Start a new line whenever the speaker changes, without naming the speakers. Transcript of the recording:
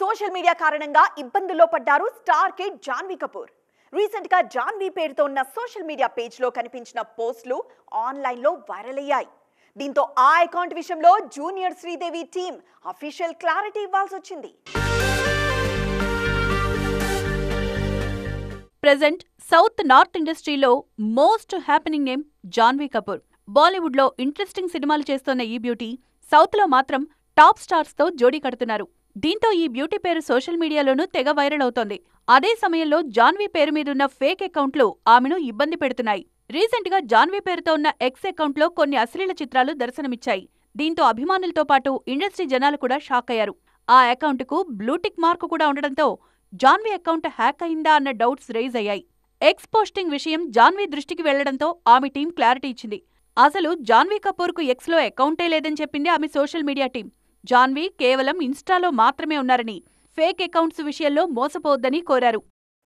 Social media కారణంగా ఇబ్బందుల్లో పడ్డారు స్టార్ కిడ్ జాన్వీ కపూర్. రీసెంట్గా జాన్వీ పేరుతో ఉన్న సోషల్ మీడియా పేజ్లో కనిపించిన పోస్టులు ఆన్లైన్లో వైరల్ అయ్యాయి. దీంతో ఆ అకౌంట్ విషయంలో junior Sridevi team official clarity ఇవ్వాల్సి వచ్చింది.
ప్రెసెంట్ సౌత్ నార్త్ ఇండస్ట్రీలో most happening name Janhvi Kapoor. బాలీవుడ్లో ఇంట్రెస్టింగ్ సినిమాలు చేస్తోన్న ఈ బ్యూటీ సౌత్లో మాత్రం టాప్ స్టార్స్తో జోడీ కడుతున్నారు. దీంతో ఈ బ్యూటీ పేరు సోషల్ మీడియాలోనూ తెగ వైరల్ అవుతోంది. అదే సమయంలో జాన్వీ పేరు మీదున్న ఫేక్ అకౌంట్లు ఆమెను ఇబ్బంది పెడుతున్నాయి. రీసెంట్గా జాన్వీ పేరుతో ఉన్న ఎక్స్ అకౌంట్లో కొన్ని అశ్లీల చిత్రాలు దర్శనమిచ్చాయి. దీంతో అభిమానులతో పాటు ఇండస్ట్రీ జనాలు కూడా షాక్ అయ్యారు. ఆ అకౌంట్కు బ్లూటిక్ మార్కు కూడా ఉండడంతో జాన్వీ అకౌంట్ హ్యాక్ అయిందా అన్న డౌట్స్ రైజ్ అయ్యాయి. ఎక్స్ పోస్టింగ్ విషయం జాన్వీ దృష్టికి వెళ్ళడంతో ఆమె టీం క్లారిటీ ఇచ్చింది. అసలు జాన్వీ కపూర్కు ఎక్స్లో అకౌంటే లేదని చెప్పింది ఆమె సోషల్ మీడియా టీం. జాన్వీ కేవలం ఇన్స్టాలో మాత్రమే ఉన్నారని ఫేక్ అకౌంట్స్ విషయంలో మోసపోవద్దని కోరారు.